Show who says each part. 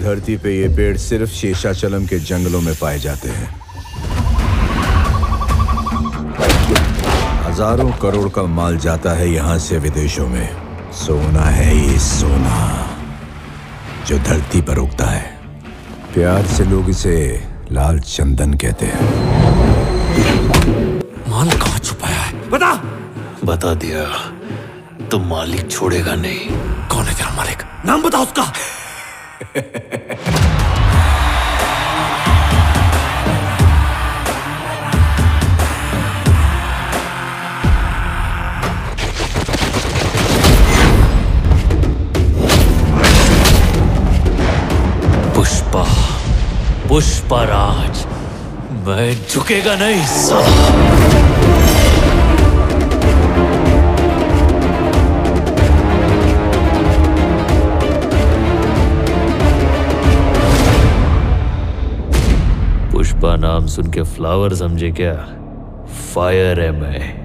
Speaker 1: धरती पे ये पेड़ सिर्फ़ शेषाचलम के जंगलों में पाए जाते हैं। हज़ारों करोड़ का माल जाता है यहाँ से विदेशों में। सोना है ये सोना जो धरती पर उगता है। प्यार से लोग इसे लाल चंदन कहते हैं।
Speaker 2: माल कहाँ छुपाया है? बता!
Speaker 3: बता दिया तो मालिक छोड़ेगा नहीं।
Speaker 2: कौन है तेरा मालिक? नाम बता उसका!
Speaker 3: पुष्पा पुष्पा राज मैं झुकेगा नहीं। साला पुष्पा नाम सुन के फ्लावर समझे क्या? फायर है मैं।